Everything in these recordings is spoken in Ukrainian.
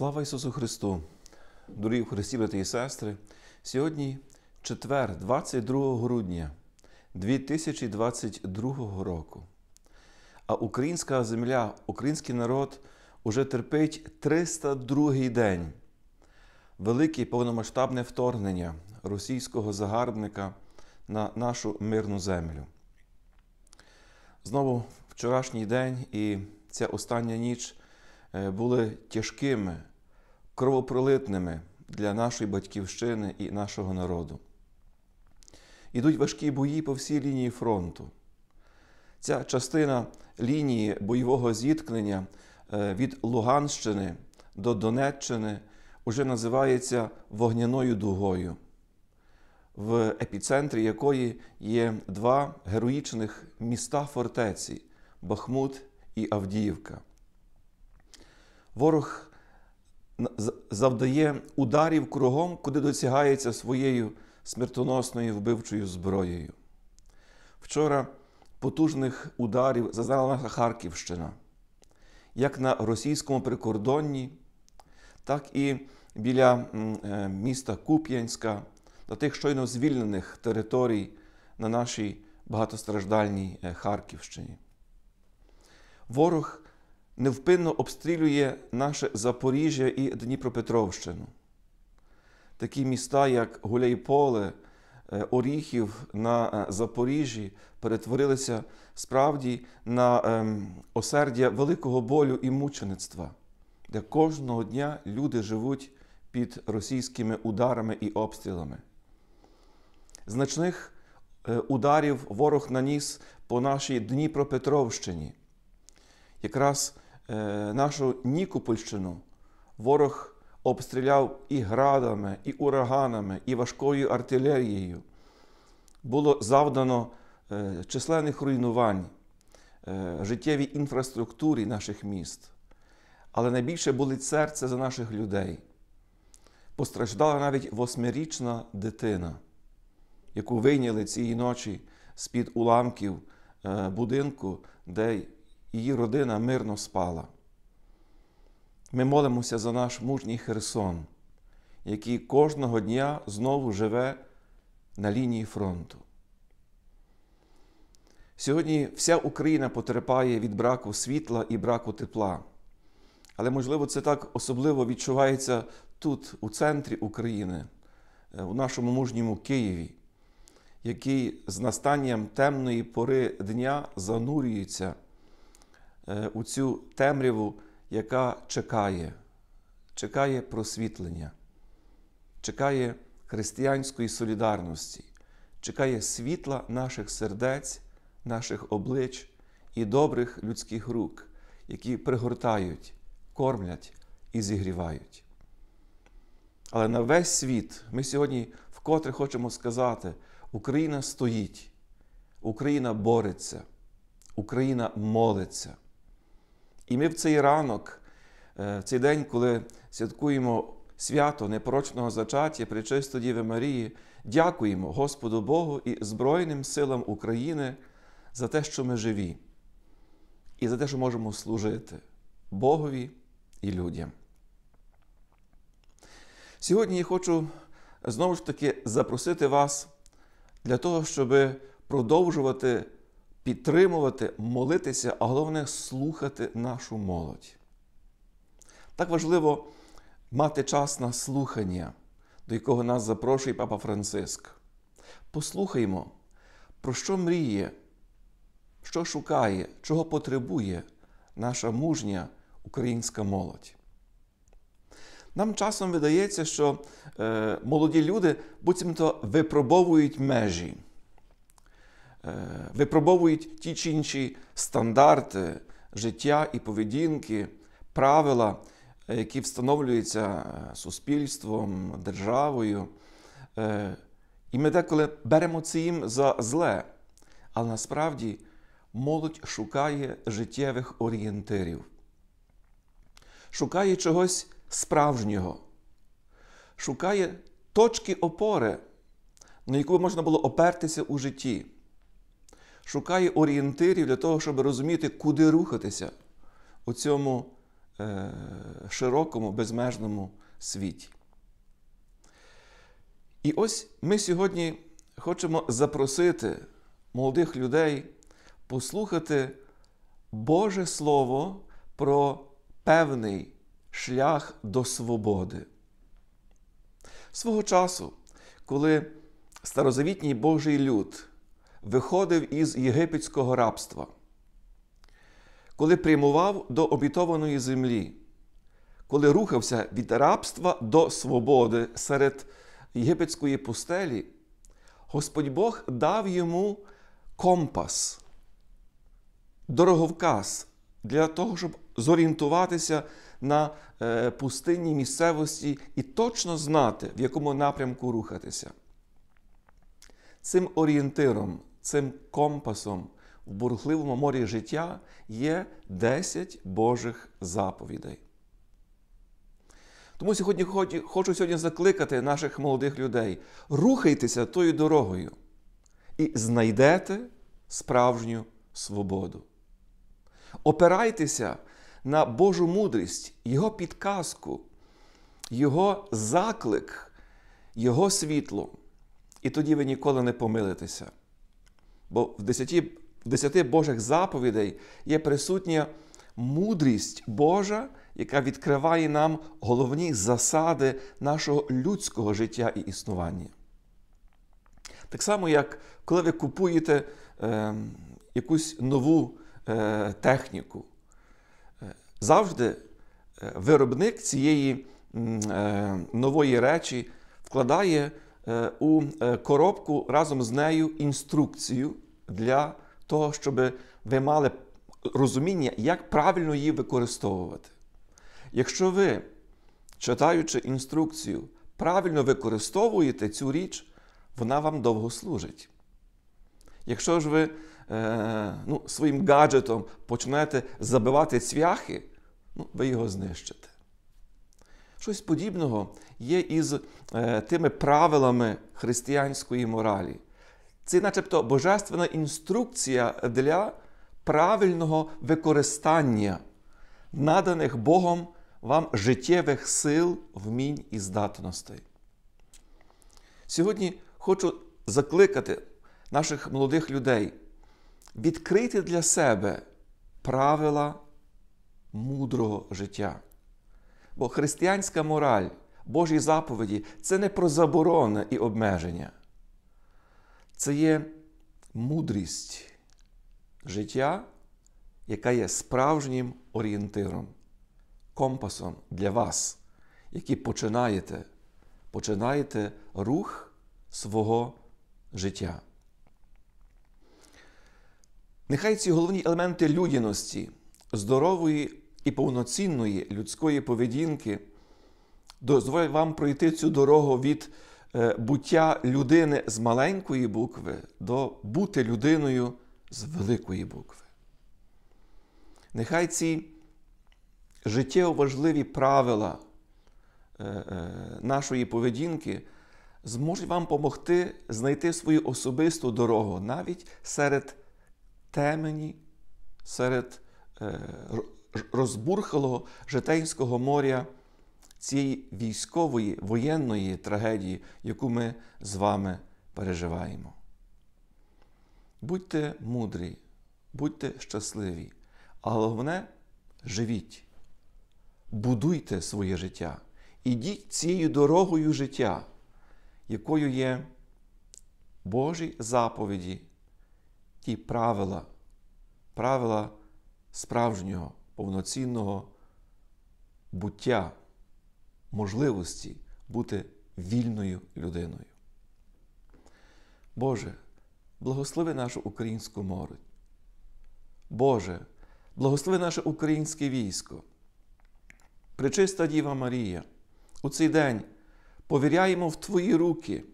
Слава Ісусу Христу! Дорогі Христі, брати і сестри! Сьогодні четвер, 22 грудня 2022 року. А українська земля, український народ уже терпить 302-й день. Велике повномасштабне вторгнення російського загарбника на нашу мирну землю. Знову вчорашній день і ця остання ніч е, були тяжкими, кровопролитними для нашої батьківщини і нашого народу. Ідуть важкі бої по всій лінії фронту. Ця частина лінії бойового зіткнення е, від Луганщини до Донеччини вже називається вогняною дугою, в епіцентрі якої є два героїчних міста фортеці Бахмут і Авдіївка. Ворог завдає ударів кругом, куди досягається своєю смертоносною вбивчою зброєю. Вчора потужних ударів зазнала наша Харківщина, як на російському прикордонні, так і біля е, міста Куп'янська, на тих щойно звільнених територій на нашій багатостраждальній е, Харківщині. Ворог невпинно обстрілює наше Запоріжжя і Дніпропетровщину. Такі міста, як Гуляйполе, е, Оріхів на Запоріжжі, перетворилися справді на ем, осердя великого болю і мучеництва, де кожного дня люди живуть під російськими ударами і обстрілами. Значних е, ударів ворог наніс по нашій Дніпропетровщині. Якраз е, нашу Нікопольщину ворог обстріляв і градами, і ураганами, і важкою артилерією. Було завдано е, численних руйнувань життєвій інфраструктурі наших міст. Але найбільше болить серце за наших людей. Постраждала навіть восьмирічна дитина, яку вийняли цієї ночі з-під уламків е, будинку, де її родина мирно спала. Ми молимося за наш мужній Херсон, який кожного дня знову живе на лінії фронту. Сьогодні вся Україна потерпає від браку світла і браку тепла. Але, можливо, це так особливо відчувається тут, у центрі України, е, у нашому мужньому Києві, який з настанням темної пори дня занурюється у цю темряву, яка чекає, чекає просвітлення, чекає християнської солідарності, чекає світла наших сердець, наших облич і добрих людських рук, які пригортають, кормлять і зігрівають. Але на весь світ ми сьогодні вкотре хочемо сказати: Україна стоїть, Україна бореться, Україна молиться. І ми в цей ранок, е, в цей день, коли святкуємо свято непорочного зачаття Пречисто Діви Марії, дякуємо Господу Богу і Збройним силам України за те, що ми живі, і за те, що можемо служити Богові і людям. Сьогодні я хочу знову ж таки запросити вас для того, щоб продовжувати підтримувати, молитися, а головне слухати нашу молодь. Так важливо мати час на слухання, до якого нас запрошує Папа Франциск. Послухаймо, про що мріє, що шукає, чого потребує наша мужня українська молодь. Нам часом видається, що е, молоді люди буцімто випробовують межі, випробовують ті чи інші стандарти життя і поведінки, правила, е, які встановлюються е, суспільством, державою. Е, і ми деколи беремо це їм за зле. Але насправді молодь шукає життєвих орієнтирів, шукає чогось справжнього, шукає точки опори, на яку можна було опертися у житті, шукає орієнтирів для того, щоб розуміти, куди рухатися у цьому е, широкому, безмежному світі. І ось ми сьогодні хочемо запросити молодих людей послухати Боже Слово про певний шлях до свободи. Свого часу, коли старозавітній Божий люд виходив із єгипетського рабства, коли прямував до обітованої землі, коли рухався від рабства до свободи серед єгипетської пустелі, Господь Бог дав йому компас, дороговказ для того, щоб зорієнтуватися на е, пустинній місцевості і точно знати, в якому напрямку рухатися. Цим орієнтиром, цим компасом в бурхливому морі життя є 10 Божих заповідей. Тому сьогодні хочу сьогодні закликати наших молодих людей: рухайтеся тою дорогою і знайдете справжню свободу. Опирайтеся на Божу мудрість, Його підказку, Його заклик, Його світло. І тоді ви ніколи не помилитеся. Бо в десяти, в десяти Божих заповідей є присутня мудрість Божа, яка відкриває нам головні засади нашого людського життя і існування. Так само, як коли ви купуєте е, якусь нову е, техніку, е, завжди е, виробник цієї е, нової речі вкладає у е, коробку разом з нею інструкцію для того, щоб ви мали розуміння, як правильно її використовувати. Якщо ви, читаючи інструкцію, правильно використовуєте цю річ, вона вам довго служить. Якщо ж ви е, ну, своїм гаджетом почнете забивати цвяхи, ну, ви його знищите. Щось подібного є із е, тими правилами християнської моралі. Це, начебто, божественна інструкція для правильного використання наданих Богом вам життєвих сил, вмінь і здатностей. Сьогодні хочу закликати наших молодих людей відкрити для себе правила мудрого життя. Бо християнська мораль, Божі заповіді це не про заборони і обмеження. Це є мудрість життя, яка є справжнім орієнтиром, компасом для вас, які починаєте, починаєте рух свого життя. Нехай ці головні елементи людяності, здорової і повноцінної людської поведінки дозволять вам пройти цю дорогу від е, буття людини з маленької букви до бути людиною з великої букви. Нехай ці життєво важливі правила е, е, нашої поведінки зможуть вам допомогти знайти свою особисту дорогу навіть серед темені, серед розбурхалого житейського моря цієї військової воєнної трагедії, яку ми з вами переживаємо. Будьте мудрі, будьте щасливі, а головне живіть, будуйте своє життя, ідіть цією дорогою життя, якою є Божі заповіді, ті правила, правила справжнього, повноцінного буття, можливості бути вільною людиною. Боже благослови нашу українську молодь. Боже, благослови наше українське військо. Пречиста Діва Марія, у цей день повіряємо в Твої руки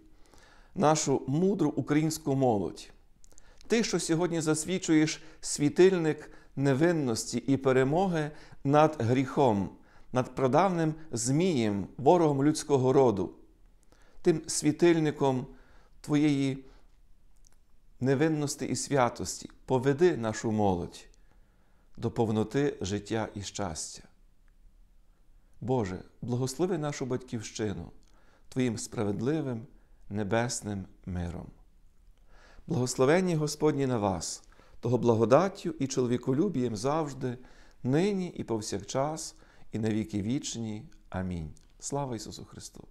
нашу мудру українську молодь. Ти, що сьогодні засвідчуєш світильник невинності і перемоги над гріхом, над прадавним Змієм, ворогом людського роду, тим світильником Твоєї невинності і святості, поведи нашу молодь до повноти життя і щастя. Боже, благослови нашу батьківщину Твоїм справедливим небесним миром. Благословенні Господні на вас, того благодаттю і чоловіколюбієм завжди, нині і повсякчас, і на віки вічні. Амінь. Слава Ісусу Христу!